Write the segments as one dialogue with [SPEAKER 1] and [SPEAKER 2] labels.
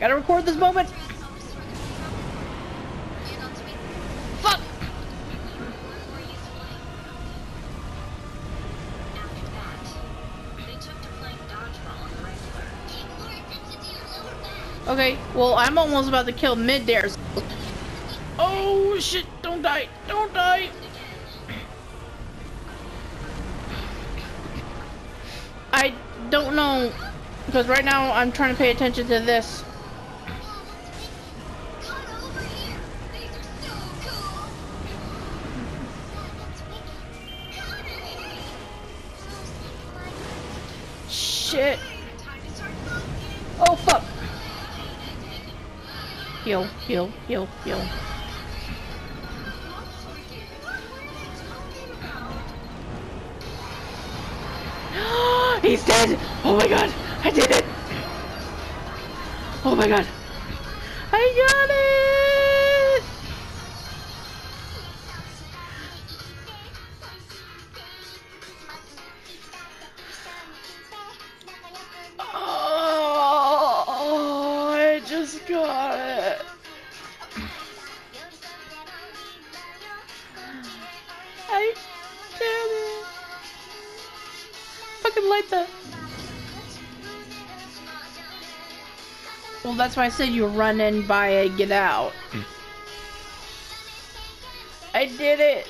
[SPEAKER 1] Gotta record this moment. Fuck! Okay, well, I'm almost about to kill Midir. Oh shit, don't die, don't die! I don't know, because right now I'm trying to pay attention to this. Shit. Oh fuck. Heal, heal, heal, heal. He's dead! Oh my god! I did it! Oh my god! I got it! Got it! I did it! Fucking light that! Well, that's why I said you run in by a get out. Hmm. I did it!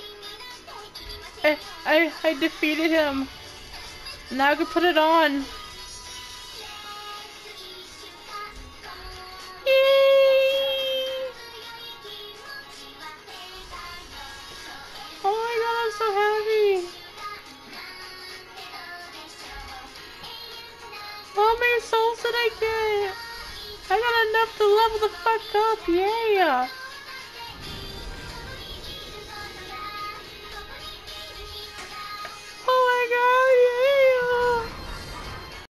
[SPEAKER 1] I, I, I defeated him. Now I can put it on. My so happy! Oh, How many souls did I get? I got enough to level the fuck up, yeah!